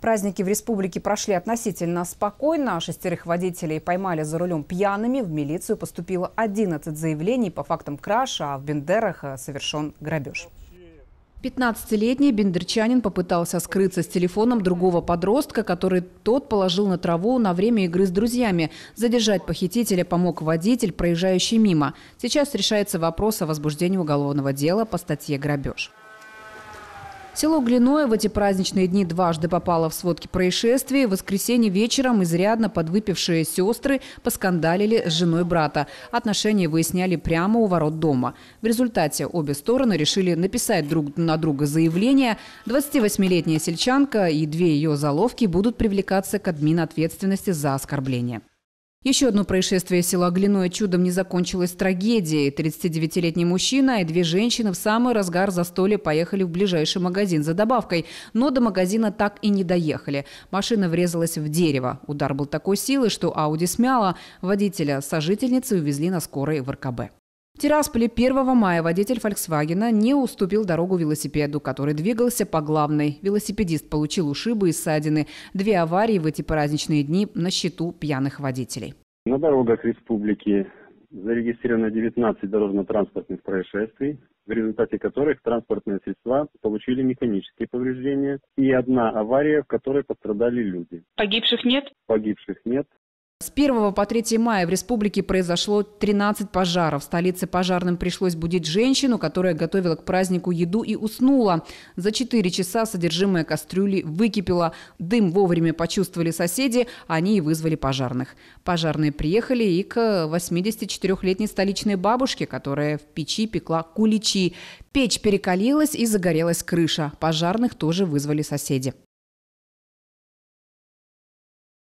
Праздники в республике прошли относительно спокойно. Шестерых водителей поймали за рулем пьяными. В милицию поступило 11 заявлений по фактам краша, а в Бендерах э, совершен грабеж. 15-летний бендерчанин попытался скрыться с телефоном другого подростка, который тот положил на траву на время игры с друзьями. Задержать похитителя помог водитель, проезжающий мимо. Сейчас решается вопрос о возбуждении уголовного дела по статье «Грабеж». Село Глиное в эти праздничные дни дважды попало в сводки происшествий. В воскресенье вечером изрядно подвыпившие сестры поскандалили с женой брата. Отношения выясняли прямо у ворот дома. В результате обе стороны решили написать друг на друга заявление. 28-летняя сельчанка и две ее заловки будут привлекаться к админ ответственности за оскорбление. Еще одно происшествие села Глиное чудом не закончилось трагедией. 39-летний мужчина и две женщины в самый разгар застолья поехали в ближайший магазин за добавкой. Но до магазина так и не доехали. Машина врезалась в дерево. Удар был такой силы, что Ауди смяла. Водителя сожительницы увезли на скорой в РКБ. В Тирасполе 1 мая водитель «Фольксвагена» не уступил дорогу велосипеду, который двигался по главной. Велосипедист получил ушибы и ссадины. Две аварии в эти праздничные дни на счету пьяных водителей. На дорогах республики зарегистрировано 19 дорожно-транспортных происшествий, в результате которых транспортные средства получили механические повреждения, и одна авария, в которой пострадали люди. Погибших нет? Погибших нет. С 1 по 3 мая в республике произошло 13 пожаров. В столице пожарным пришлось будить женщину, которая готовила к празднику еду и уснула. За 4 часа содержимое кастрюли выкипело. Дым вовремя почувствовали соседи, они и вызвали пожарных. Пожарные приехали и к 84-летней столичной бабушке, которая в печи пекла куличи. Печь перекалилась и загорелась крыша. Пожарных тоже вызвали соседи.